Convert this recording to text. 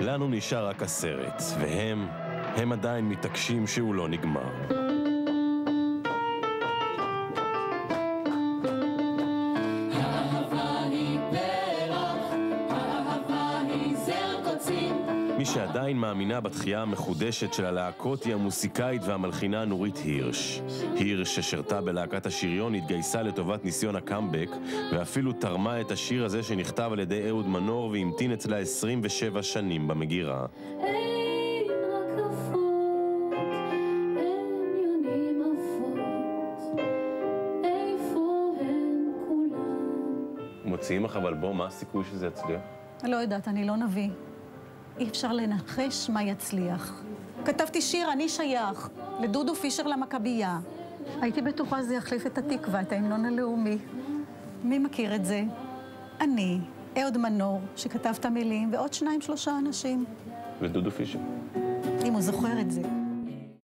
לנו נשאר רק הסרט, והם, הם עדיין מתעקשים שהוא לא נגמר. מי שעדיין מאמינה בתחייה המחודשת של הלהקות היא המוסיקאית והמלחינה נורית הירש. הירש ששירתה בלהקת השריון התגייסה לטובת ניסיון הקאמבק ואפילו תרמה את השיר הזה שנכתב על ידי אהוד מנור והמתין אצלה 27 שנים במגירה. מוציאים לך אלבום, מה הסיכוי שזה יצליח? לא יודעת, אני לא נביא. אי אפשר לנחש מה יצליח. כתבתי שיר, אני שייך, לדודו פישר למכבייה. הייתי בטוחה שזה יחליף את התקווה, את ההמנון הלאומי. מי מכיר את זה? אני, אהוד מנור, שכתב את המילים, ועוד שניים, שלושה אנשים. ודודו פישר. אם הוא זוכר את זה.